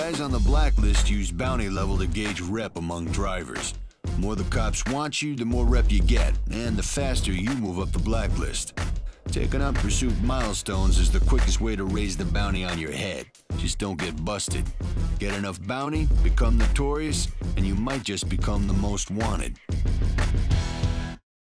guys on the blacklist use bounty level to gauge rep among drivers. The more the cops want you, the more rep you get, and the faster you move up the blacklist. Taking out pursuit milestones is the quickest way to raise the bounty on your head. Just don't get busted. Get enough bounty, become notorious, and you might just become the most wanted.